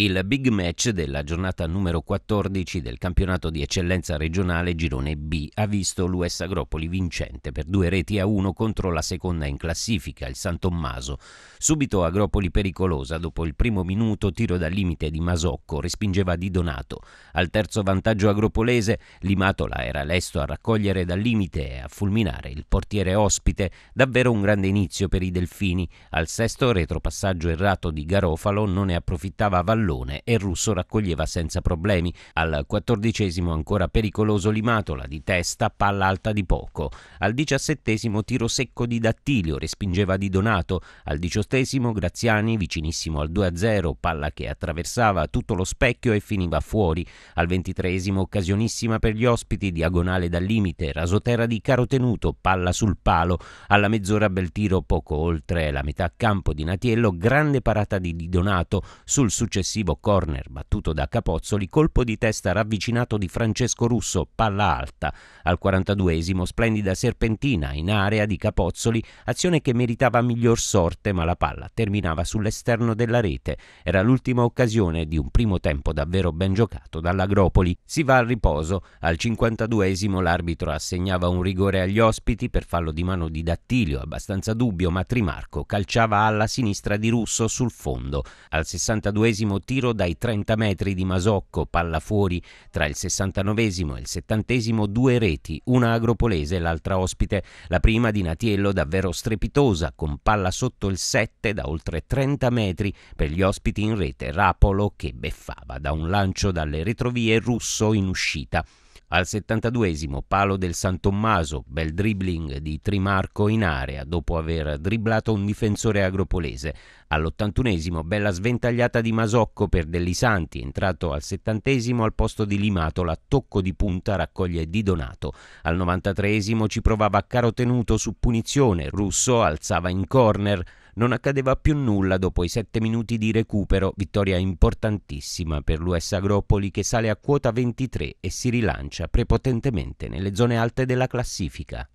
Il big match della giornata numero 14 del campionato di eccellenza regionale Girone B ha visto l'US Agropoli vincente per due reti a uno contro la seconda in classifica, il San Tommaso. Subito Agropoli pericolosa, dopo il primo minuto tiro dal limite di Masocco, respingeva Di Donato. Al terzo vantaggio agropolese, Limatola era lesto a raccogliere dal limite e a fulminare il portiere ospite, davvero un grande inizio per i Delfini. Al sesto retropassaggio errato di Garofalo non ne approfittava Vallone pallone e russo raccoglieva senza problemi. Al quattordicesimo ancora pericoloso Limatola di testa, palla alta di poco. Al diciassettesimo tiro secco di Dattilio, respingeva di Donato. Al diciottesimo Graziani vicinissimo al 2-0, palla che attraversava tutto lo specchio e finiva fuori. Al ventitreesimo occasionissima per gli ospiti, diagonale dal limite, rasoterra di Carotenuto, palla sul palo. Alla mezz'ora bel tiro poco oltre la metà campo di Natiello, grande parata di Di Donato sul successivo successivo corner battuto da Capozzoli, colpo di testa ravvicinato di Francesco Russo, palla alta. Al 42esimo splendida serpentina in area di Capozzoli, azione che meritava miglior sorte, ma la palla terminava sull'esterno della rete. Era l'ultima occasione di un primo tempo davvero ben giocato dall'Agropoli. Si va al riposo. Al 52esimo l'arbitro assegnava un rigore agli ospiti per fallo di mano di Dattilio, abbastanza dubbio, ma Trimarco calciava alla sinistra di Russo sul fondo. Al 62esimo tiro dai 30 metri di Masocco, palla fuori, tra il 69 e il 70 due reti, una agropolese e l'altra ospite, la prima di Natiello davvero strepitosa, con palla sotto il 7 da oltre 30 metri per gli ospiti in rete, Rapolo che beffava da un lancio dalle retrovie russo in uscita. Al 72esimo palo del San Tommaso, bel dribbling di Trimarco in area dopo aver dribblato un difensore agropolese. All'81esimo bella sventagliata di Masocco per Dellisanti, entrato al 70esimo al posto di Limatola, tocco di punta raccoglie Di Donato. Al 93esimo ci provava Carotenuto su punizione, Russo alzava in corner. Non accadeva più nulla dopo i sette minuti di recupero, vittoria importantissima per l'US Agropoli che sale a quota 23 e si rilancia prepotentemente nelle zone alte della classifica.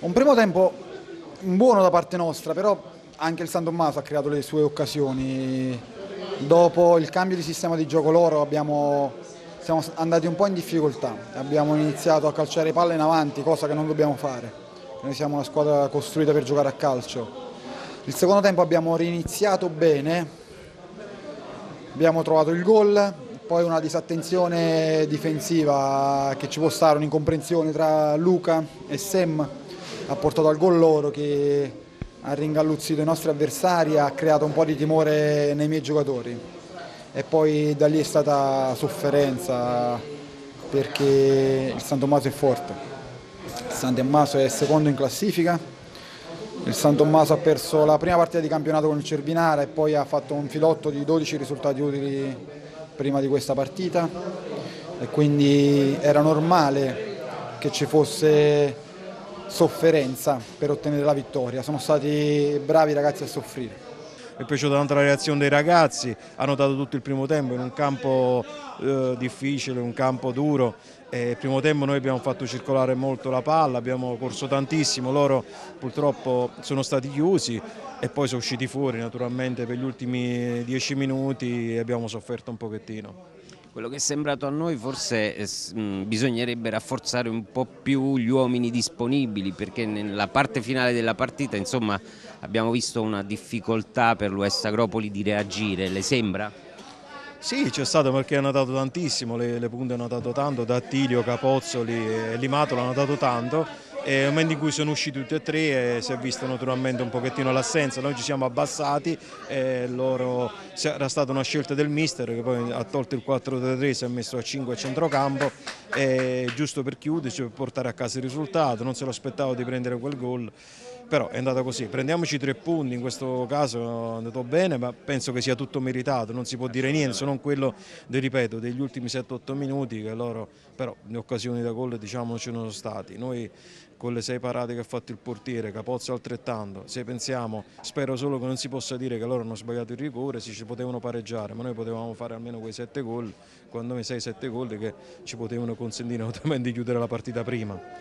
Un primo tempo buono da parte nostra, però anche il San Tommaso ha creato le sue occasioni. Dopo il cambio di sistema di gioco loro abbiamo, siamo andati un po' in difficoltà, abbiamo iniziato a calciare palle in avanti, cosa che non dobbiamo fare. Noi siamo una squadra costruita per giocare a calcio il secondo tempo abbiamo riniziato bene, abbiamo trovato il gol, poi una disattenzione difensiva che ci può stare, un'incomprensione tra Luca e Sem. Ha portato al gol loro che ha ringalluzzito i nostri avversari, ha creato un po' di timore nei miei giocatori. E poi da lì è stata sofferenza perché il San Tommaso è forte. San Tommaso è secondo in classifica, il San Tommaso ha perso la prima partita di campionato con il Cervinara e poi ha fatto un filotto di 12 risultati utili prima di questa partita e quindi era normale che ci fosse sofferenza per ottenere la vittoria. Sono stati bravi ragazzi a soffrire mi è piaciuta tanto la reazione dei ragazzi, hanno dato tutto il primo tempo in un campo eh, difficile, un campo duro. E il primo tempo noi abbiamo fatto circolare molto la palla, abbiamo corso tantissimo, loro purtroppo sono stati chiusi e poi sono usciti fuori naturalmente per gli ultimi dieci minuti e abbiamo sofferto un pochettino. Quello che è sembrato a noi forse eh, bisognerebbe rafforzare un po' più gli uomini disponibili perché nella parte finale della partita insomma, abbiamo visto una difficoltà per l'US Agropoli di reagire, le sembra? Sì, c'è stato perché hanno dato tantissimo, le, le punte hanno dato tanto, Dattilio, Capozzoli e Limatolo hanno dato tanto nel momento in cui sono usciti tutti e tre si è visto naturalmente un pochettino l'assenza, noi ci siamo abbassati loro, era stata una scelta del mister che poi ha tolto il 4-3, si è messo a 5 a centrocampo giusto per chiuderci, per portare a casa il risultato, non se lo aspettavo di prendere quel gol però è andata così, prendiamoci tre punti, in questo caso è andato bene, ma penso che sia tutto meritato, non si può dire niente, se non quello, ripeto, degli ultimi 7-8 minuti che loro, però le occasioni da gol diciamo ne sono stati, noi con le sei parate che ha fatto il portiere, Capozzo altrettanto, se pensiamo, spero solo che non si possa dire che loro hanno sbagliato il rigore, si ci potevano pareggiare, ma noi potevamo fare almeno quei 7 gol, quando noi 6-7 gol che ci potevano consentire di chiudere la partita prima.